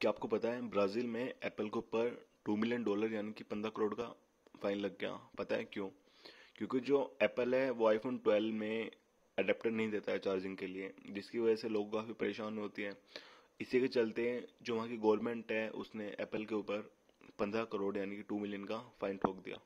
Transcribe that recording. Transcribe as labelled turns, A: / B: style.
A: क्या आपको पता है, ब्राज़ील में एप्पल के ऊपर टू मिलियन डॉलर यानी कि पंद्रह करोड़ का फाइन लग गया। पता है क्यों? क्योंकि जो एप्पल है, वो आईफोन 12 में अडेप्टर नहीं देता है चार्जिंग के लिए, जिसकी वजह से लोग काफ़ी परेशान होती है। इसी के चलते जो वहाँ की गवर्नमेंट है, उसने एप्पल के ऊपर पंद्रह करोड़ यानी कि टू मिलियन का फाइन ठोक दिया।